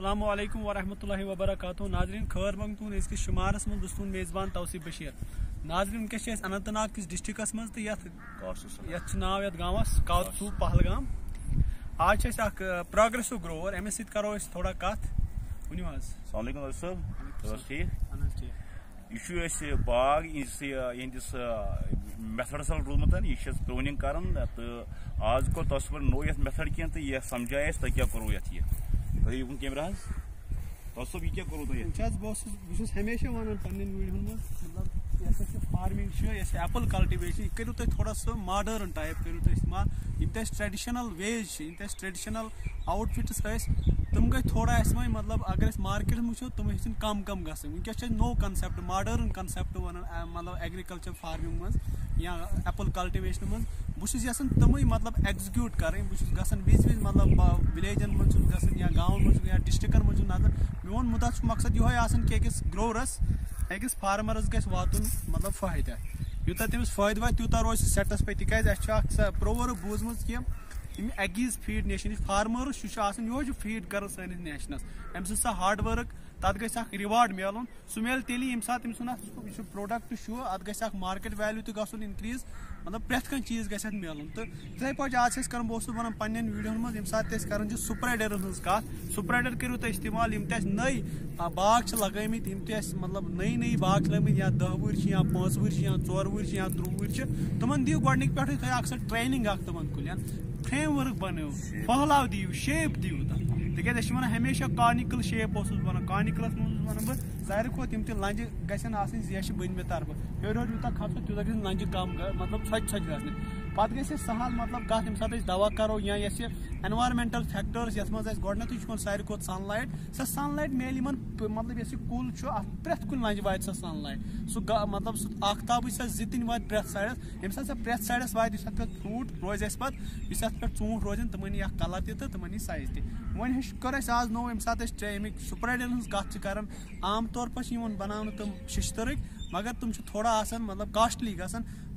अल्लाम वरहमल वबरक नाजरीन खबर मंग तुन अजकिस शुमारस मज बस तुन मेज़बान तौसीफ बशीर। नाजरीन वनकस अनंतनाग किस डिस्ट्रिक्स मज तो ये नाव ये गाँवस कातसू पहलगाम? आज प्रोग्रेसिव ग्रोवर अमे करो थोड़ा कत। वनो यह बाग यहस मेथडस रूदमुत यह प्रूनिंग कर तो आज को तस नो ये मेथड कह तो समझाए तुम क्या करो ये तुम कैमरा तब यह क्या करो तुम बहुत हमेशा वन पीडियो मतलब फ़ार्मिंग एपल कल्टिवेशन करो तुम थोड़ा सा मॉडर्न टाइप करो इस्तेमाल यम ट्रेडिशनल वेज यम ट्रेडिशनल आउटफिट्स तुम गई थोड़ा वह मतलब अगर मार्केट वो तुम हेन कम कम गस नो कनसेप्ट मॉडर्न कनसेप्ट वन मतलब एग्रीकल्चर फ़ार्मिंग मज या एप्पल कल्टिवेशन मज बहुत तम मतलब एग्जीक्यूट कर बहुत विज मतलब विलेजन मज या नज़र मोन मुदा मकसद कि अकिस ग्रोवरस अकिस फार्मरस वातुन मतलब फ़ायदा यूत तमिस फ़ायदा वा तूत रोज सेटस पे तिकाज प्रोवर बूजम कि एगीज फ़ीड नेशन फार्मर्स यह फ़ीड कर सन ग ग तक मतलब प्रेथ कह चीज़ ग मिलन। तो इथे पे आज कर बहुत वन पन्न वीडियो मज ये सात कर स्प्रेडर हज कत स्प्रेडर करो तुम इस्तेमाल नई बाग लगमित मतलब नई नई बाग या दह या पाँच वुर या चोर वुर या त्रुह वुर तुम दिव गोडनिक पे अक्सर ट्रेनिंग तुम कुलन फ्रेम वर्क बनो फहलाव दिव शेप दिव तिक वन हमेशा कानिकल शेप वन कॉनिकलस मज वन बह सारे खुद तम लंज गन जैश बन तरफ़ हेर हेर यूत खसो तूत गि लंज कम मतलब सच सच ग पत ग सहल मतलब कत यम सात दवा करो या एनवायरमेंटल फैक्टर्स ये मज गोडनथ सारे खुद sunlight so sunlight मेल मतलब यह कुल प्रेथ कुल लंज वा सह सन लाइट सह मतलब सह आखताब जितन वा प्रेथ साइडस यम सात प्रेथ साइडस वा पे फ्रूट रोज पे ूट रोजन तमन यह कलर तो तमन साइज़ तह वन कर आज नो यम सात स्प्रेडन हज कत आम तौर पर बना तम शिश्तरक मगर तुम थोड़ा आसान मतलब कॉस्टली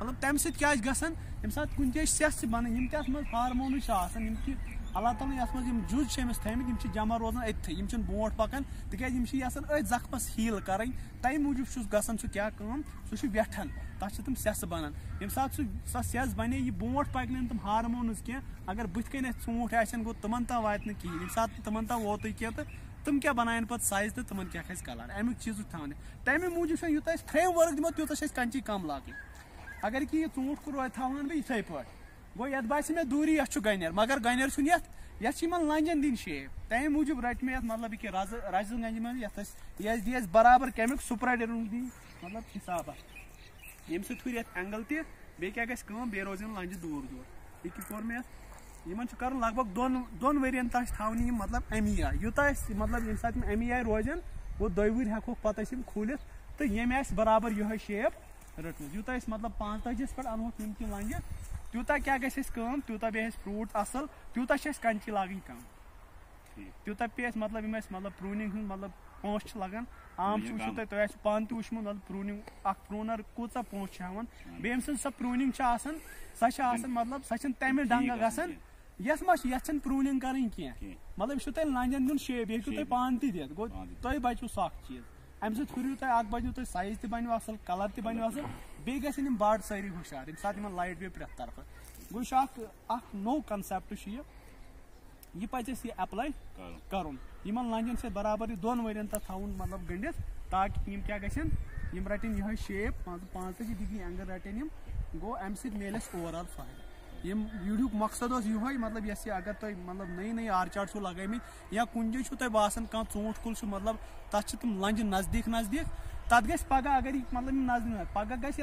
पगह मुश्किल ग बे हूर अम वेंटिलेशन तह ये ये मतलब सा यम बना तुम मतलब तम ये कुन बन तथ हारमोन अल्लाह ताला मज जुज थमित जमा रोजान अथि यम बो पकान तिक अथ जख्मस हील कर तम मूजूब सह क्या सह वेठन तथ तम सेस बनान ये सह सेस बने यह बो पकन तम हारमोन कह अगर बुथ कन गो तमन तम वात कहें सात तमन तम वोत कह तो तुम क्या बनान पे साइज़ तो तमन क्या कलर अमुक चीज़ थवन तमे मूजूब यूत फ्रेम वर्क दिमो तूत कंची कम लाग अगर कि यह ूट को थवान बह इथे पे गो ये बस मे दूरी ये गनर मगर गनर ये लंजन दिन शेप तमे मूजूब रट मे मतलब कि रज गंज मे ये दिस बराबर कमुक सुप्राइडर दी मतलब हिसाब यम सर एंगल तह क्या बे रोजन लंज दूर दूर यह कोर मे इन कर लग भग दोन वरियन तक थवन मतलब अमी आय यूत मतलब ये सात अमी आय रोजन वो दो हेको पे खूलित तो ये बराबर यह शेप रटमुत यूत मतलब पाँच तजिस पे अनोक लंज तूत क्या गम तूत बे फ्रूट असल। तूत कंची लागन कम। तूत पे मतलब मतलब प्रूनिंग मतलब पोस लगान आम वो तुम पान तुम प्रूनिंग प्रूनर कूचा पोस हेवान। बेम सह प्रूनिंग मतलब सह तमें डंग गसान यस मा ये प्रूनिंग कर मतलब यह लंजन दिन शेप यह पान दित गो तुम बचो सह चीज़। अम सत हुरु तुम बचो तुम साइज़ तह बनो असल कलर तह बनो असल बे गम बाड़ सारी हुशार ये सात लाइट पे प्रेथ तरफ़ गो नो कनसेप्ट यह पस यह अप्लाई कर लंजन से बराबर दोन वन तक थवन मतलब गंडित ताकि क्या गम रटन यह शेप पाँच डिग्री एंगल रटन गो अम मेल ओवरऑल फ़ायदा यम वीडियो मकसद यह मतलब ये अगर तुम मतलब नई नई आर्चार्ड छो लगमित या कुन जै तुम बासान कह ूट कुल मतलब तथ तुम लंज नज़दीक नज़दीक तत गस पगह अगर मतलब नज़दीक पगह गस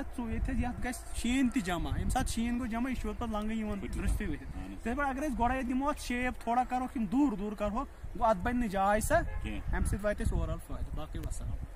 ये गस शीन जमा यम सात शीन गो जमा यह पे लंग रुस्ती वथित पे अगर गोड़े दिमो शेप थोड़ा करो दूर दूर करो गो अत बन जाय सा अम सत वात ओवरऑल फ़ायदा बाकी वसलम